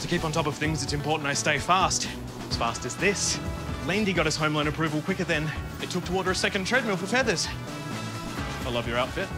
To keep on top of things, it's important I stay fast. As fast as this. Lendi got his home loan approval quicker than it took to order a second treadmill for Feathers. I love your outfit.